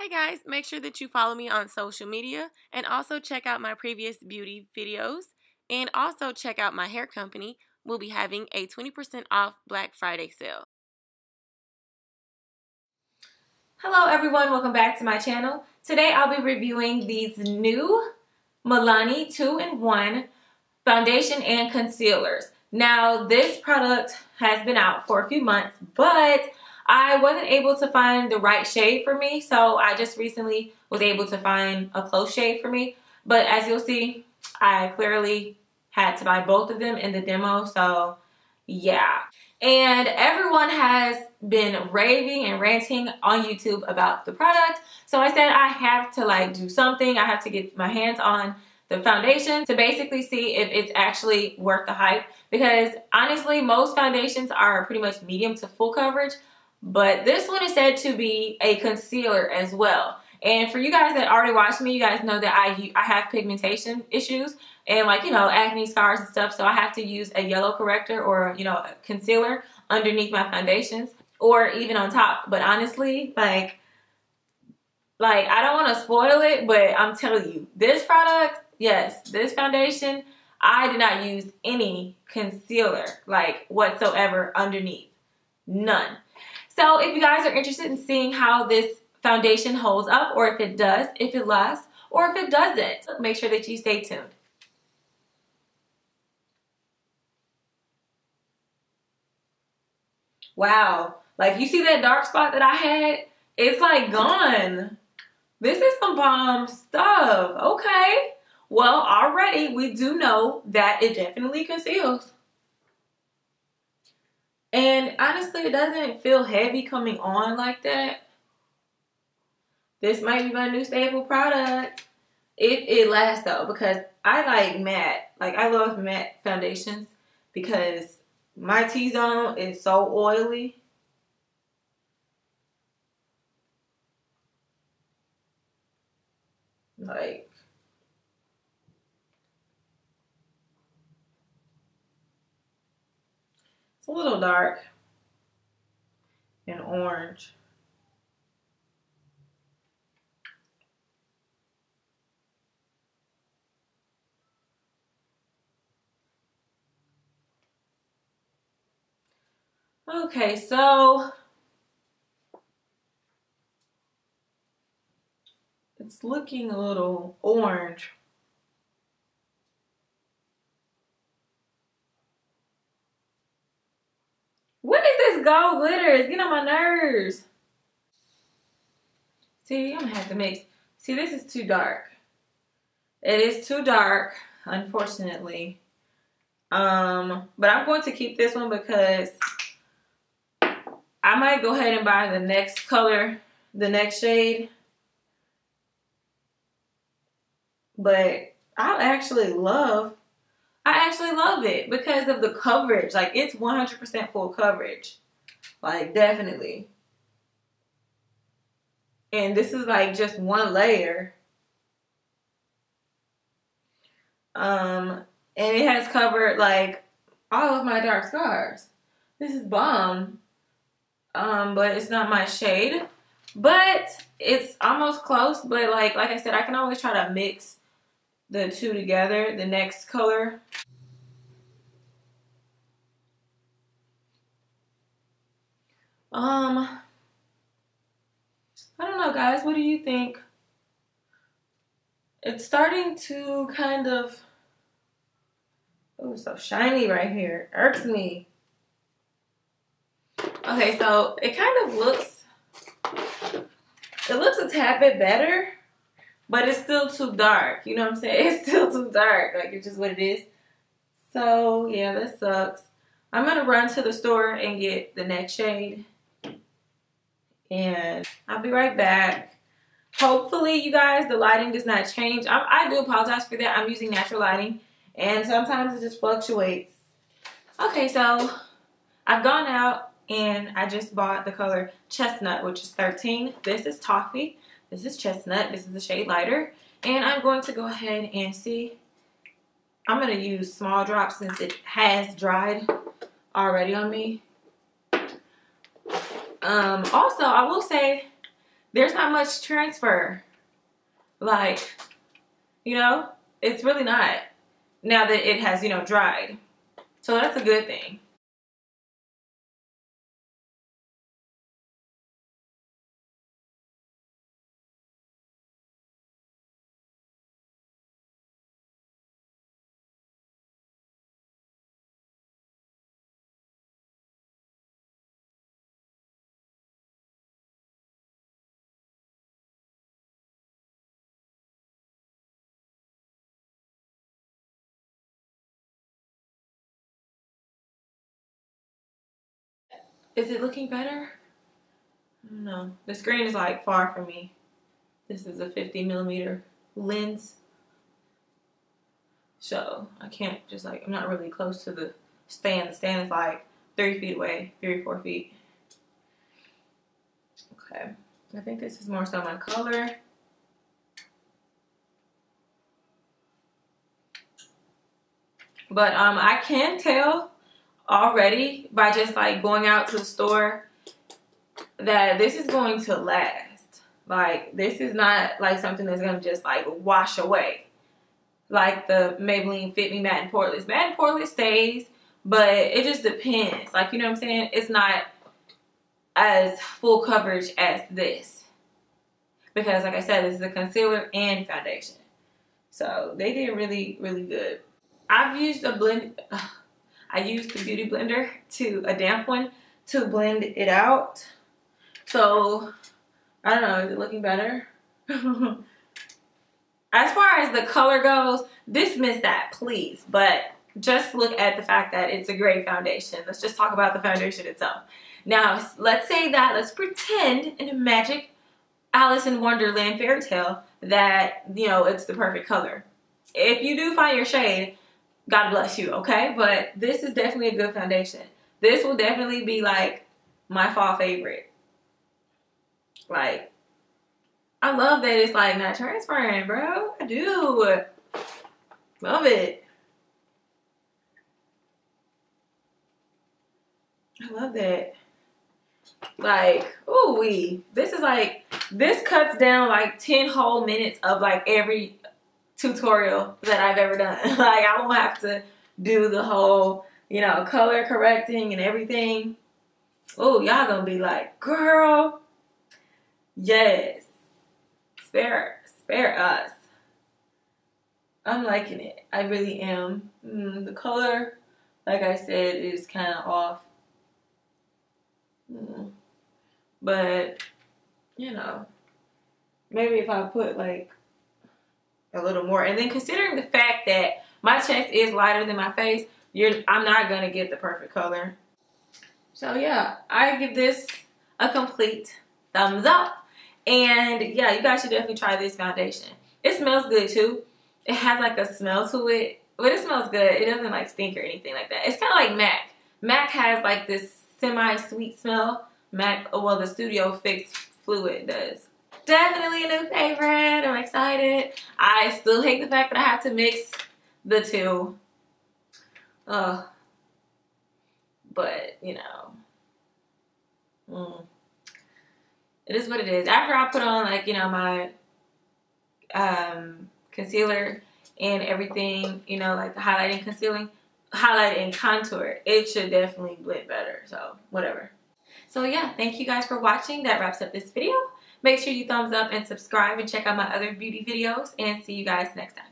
Hey guys, make sure that you follow me on social media and also check out my previous beauty videos and also check out my hair company. We'll be having a 20% off Black Friday sale. Hello everyone, welcome back to my channel. Today I'll be reviewing these new Milani 2-in-1 foundation and concealers. Now this product has been out for a few months, but I wasn't able to find the right shade for me, so I just recently was able to find a close shade for me. But as you'll see, I clearly had to buy both of them in the demo, so yeah. And everyone has been raving and ranting on YouTube about the product. So I said I have to like do something. I have to get my hands on the foundation to basically see if it's actually worth the hype. Because honestly, most foundations are pretty much medium to full coverage. But this one is said to be a concealer as well. And for you guys that already watched me, you guys know that I, I have pigmentation issues and like, you know, acne scars and stuff. So I have to use a yellow corrector or, you know, a concealer underneath my foundations or even on top. But honestly, like, like I don't want to spoil it, but I'm telling you, this product, yes, this foundation, I did not use any concealer like whatsoever underneath. None. So if you guys are interested in seeing how this foundation holds up or if it does, if it lasts, or if it doesn't, make sure that you stay tuned. Wow. Like you see that dark spot that I had? It's like gone. This is some bomb stuff. Okay. Well, already we do know that it definitely conceals. And honestly, it doesn't feel heavy coming on like that. This might be my new staple product. It, it lasts though because I like matte. Like I love matte foundations because my T-zone is so oily. Like a little dark and orange. Okay, so it's looking a little orange. What is gold glitter? It's getting on my nerves. See, I'm gonna have to mix. See, this is too dark. It is too dark, unfortunately. Um, but I'm going to keep this one because I might go ahead and buy the next color, the next shade. But I actually love I actually love it because of the coverage. Like it's 100% full coverage. Like definitely. And this is like just one layer. Um, and it has covered like all of my dark scars. This is bomb. Um, but it's not my shade. But it's almost close. But like like I said, I can always try to mix the two together, the next color. Um, I don't know, guys. What do you think? It's starting to kind of, oh, so shiny right here. Irks me. Okay, so it kind of looks, it looks a tad bit better but it's still too dark. You know what I'm saying? It's still too dark. Like, it's just what it is. So, yeah, that sucks. I'm going to run to the store and get the next shade. And I'll be right back. Hopefully, you guys, the lighting does not change. I, I do apologize for that. I'm using natural lighting. And sometimes it just fluctuates. Okay, so I've gone out and I just bought the color Chestnut, which is 13. This is Toffee. This is Chestnut. This is the shade lighter. And I'm going to go ahead and see. I'm going to use small drops since it has dried already on me. Um, also, I will say there's not much transfer. Like, you know, it's really not now that it has, you know, dried. So that's a good thing. Is it looking better? No. The screen is like far from me. This is a 50 millimeter lens. So I can't just like, I'm not really close to the stand. The stand is like three feet away, three, or four feet. Okay. I think this is more so my color. But um, I can tell already by just like going out to the store that this is going to last. Like this is not like something that's gonna just like wash away. Like the Maybelline Fit Me Matte and Poreless. Matte and Poreless stays, but it just depends. Like you know what I'm saying? It's not as full coverage as this. Because like I said, this is a concealer and foundation. So they did really, really good. I've used a blend I used the Beauty Blender to a damp one to blend it out. So, I don't know, is it looking better? as far as the color goes, dismiss that, please. But just look at the fact that it's a great foundation. Let's just talk about the foundation itself. Now, let's say that, let's pretend in a magic Alice in Wonderland fairy tale that, you know, it's the perfect color. If you do find your shade, God bless you, okay? But this is definitely a good foundation. This will definitely be like my fall favorite. Like, I love that it's like not transparent, bro. I do. Love it. I love that. Like, ooh wee. This is like, this cuts down like 10 whole minutes of like every tutorial that I've ever done. like I won't have to do the whole, you know, color correcting and everything. Oh, y'all gonna be like, girl, yes, spare, spare us. I'm liking it. I really am. Mm, the color, like I said, is kind of off. Mm. But, you know, maybe if I put like a little more. And then considering the fact that my chest is lighter than my face, you're I'm not gonna get the perfect color. So yeah, I give this a complete thumbs up. And yeah, you guys should definitely try this foundation. It smells good too. It has like a smell to it, but it smells good. It doesn't like stink or anything like that. It's kind of like MAC. MAC has like this semi-sweet smell. MAC, well, the Studio Fix Fluid does definitely a new favorite. I'm excited. I still hate the fact that I have to mix the two. Ugh. But, you know. Mm. It is what it is. After I put on, like, you know, my um, concealer and everything, you know, like the highlighting, concealing, highlight and contour, it should definitely blend better. So, whatever. So, yeah, thank you guys for watching. That wraps up this video. Make sure you thumbs up and subscribe and check out my other beauty videos and see you guys next time.